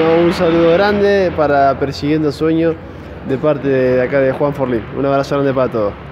Un saludo grande para Persiguiendo Sueño de parte de acá de Juan Forlín. Un abrazo grande para todos.